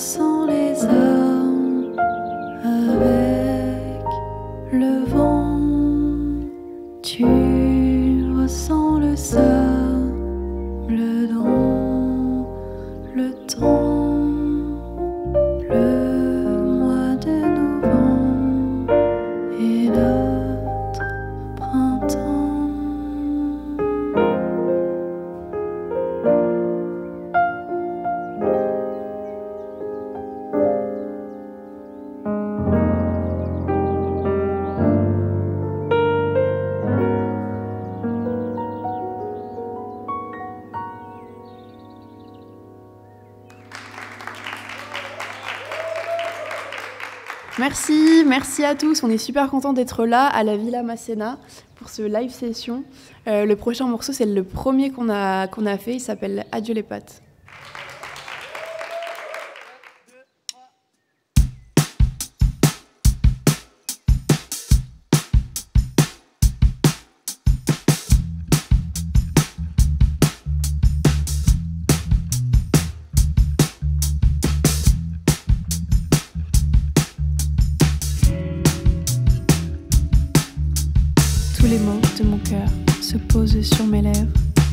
So. Merci, merci à tous. On est super content d'être là à la Villa Masséna pour ce live session. Euh, le prochain morceau, c'est le premier qu'on a, qu'on a fait. Il s'appelle Adieu les pattes.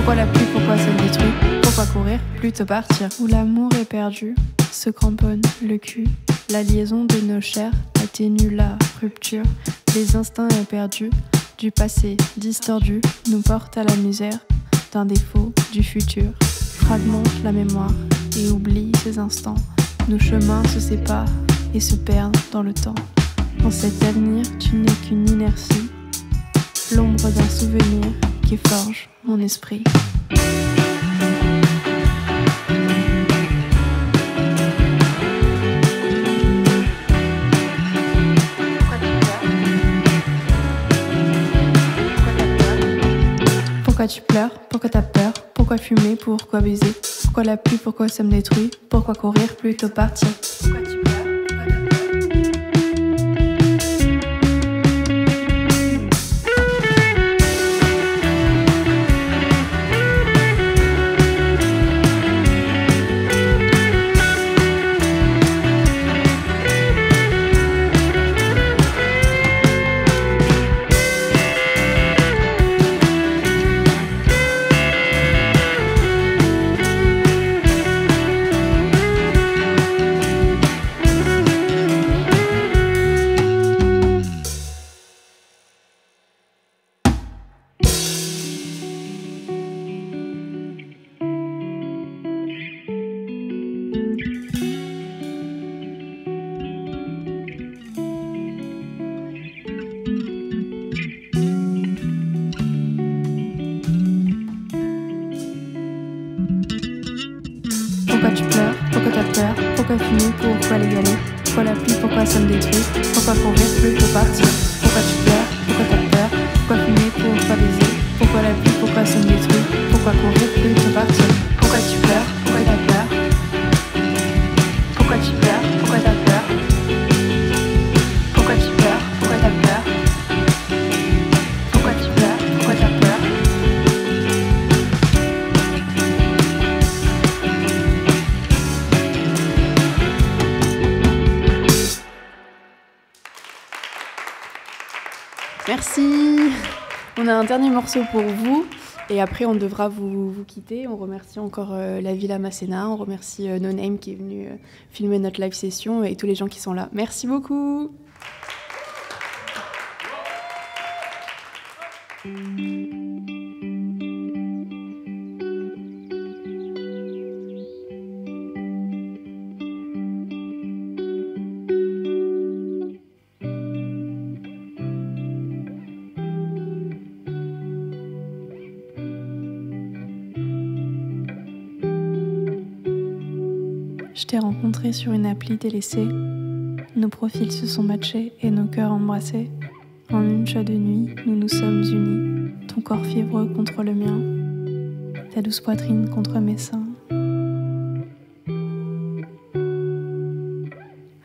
Pourquoi la pluie Pourquoi me détruit Pourquoi courir Plutôt partir. Où l'amour est perdu, se cramponne le cul. La liaison de nos chairs atténue la rupture. Les instincts perdus du passé distordu nous portent à la misère d'un défaut du futur. Fragmente la mémoire et oublie ces instants. Nos chemins se séparent et se perdent dans le temps. Dans cet avenir, tu n'es qu'une inertie, l'ombre d'un souvenir qui forge mon esprit. Pourquoi tu pleures? Pourquoi t'as peur? Pourquoi fumer? Pourquoi baiser? Pourquoi la pluie? Pourquoi ça me détruit? Pourquoi courir plutôt partir? me détruit. Pourquoi courir plus pour partir. Pourquoi tu pleures Pourquoi t'as peur Pourquoi fumer pour baiser. Pourquoi la pluie Pourquoi ça me détruit Pourquoi courir plus un dernier morceau pour vous. Et après, on devra vous, vous quitter. On remercie encore euh, la Villa Masséna. On remercie euh, No Name qui est venu euh, filmer notre live session et tous les gens qui sont là. Merci beaucoup. Rencontré sur une appli délaissée. Nos profils se sont matchés et nos cœurs embrassés. En une chat de nuit, nous nous sommes unis. Ton corps fiévreux contre le mien, ta douce poitrine contre mes seins.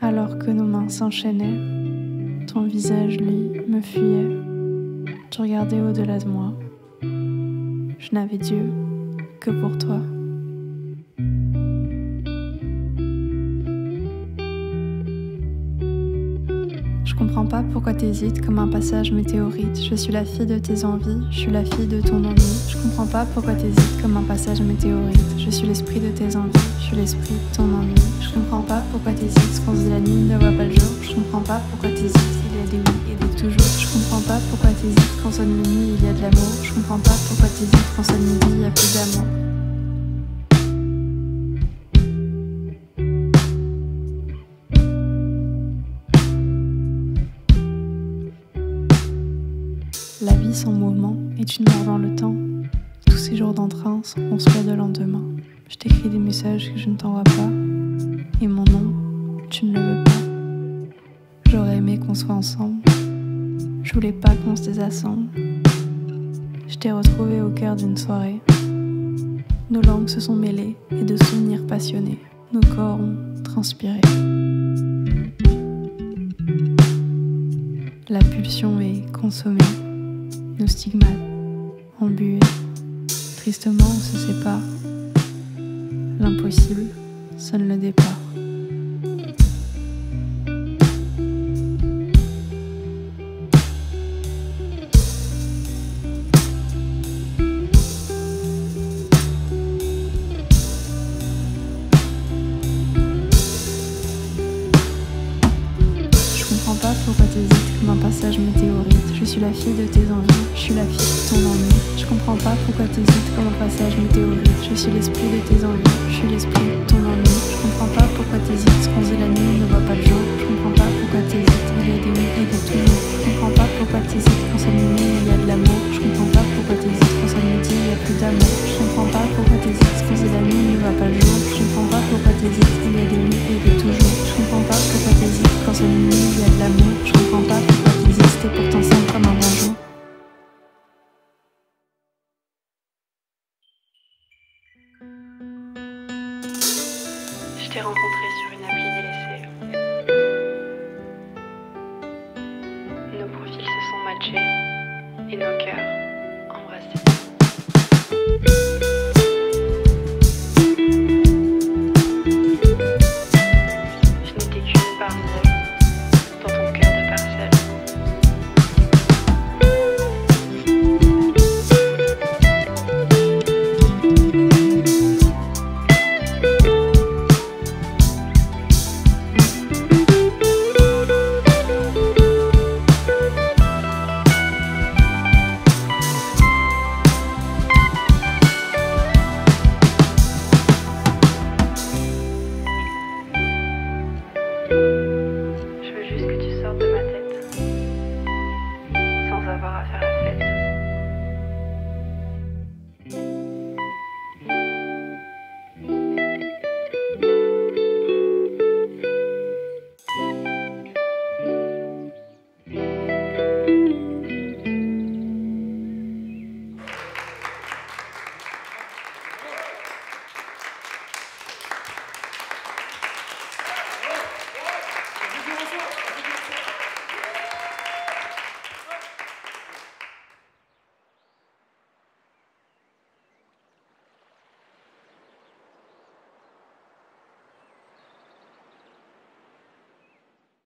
Alors que nos mains s'enchaînaient, ton visage, lui, me fuyait. Tu regardais au-delà de moi. Je n'avais Dieu que pour toi. Pas pourquoi t'hésites comme un passage météorite. Je suis la fille de tes envies, je suis la fille de ton ennui. Je comprends pas pourquoi t'hésites comme un passage météorite. Je suis l'esprit de tes envies, je suis l'esprit de ton ennui. Je comprends pas pourquoi t'hésites, ce qu'on se dit la nuit ne voit pas le jour. Je comprends pas pourquoi t'hésites, il y a des oui et des toujours. Je comprends pas pourquoi t'hésites, quand sonne minuit il y a de l'amour. Je comprends pas pourquoi t'hésites, quand sonne midi il y a plus d'amour. Sans mouvement est une mort dans le temps. Tous ces jours d'entrain sont construits de lendemain. Je t'écris des messages que je ne t'envoie pas. Et mon nom, tu ne le veux pas. J'aurais aimé qu'on soit ensemble. Je voulais pas qu'on se désassemble. Je t'ai retrouvé au cœur d'une soirée. Nos langues se sont mêlées et de souvenirs passionnés. Nos corps ont transpiré. La pulsion est consommée nos stigmates, embués. Tristement, on se sépare. L'impossible sonne le départ. Je comprends pas pourquoi t'hésites comme un passage météorite. Je suis la fille de tes envies, je suis la fille de ton ennui. Je comprends pas pourquoi t'hésites comme un passage météorite. Je suis l'esprit de tes envies, je suis l'esprit de ton ennui. Je comprends pas pourquoi t'hésites, ce qu'on dit la nuit ne voit pas le jour. Je comprends pas pourquoi t'hésites, il y a des oui et des toujours. Je comprends pas pourquoi t'hésites, quand ça minuit il y a de l'amour. Je comprends pas pourquoi t'hésites, quand ça midi il y a plus d'amour. Je comprends pas pourquoi t'hésites, ce qu'on dit la nuit ne voit pas le jour. Je comprends pas pourquoi t'hésites, il y a des oui et des toujours. Je comprends pas pourquoi t'hésites, quand ça minuit il y a de l'amour. Je comprends pas pourquoi pourtant simple comme un bonjour. Je t'ai rencontré sur une appli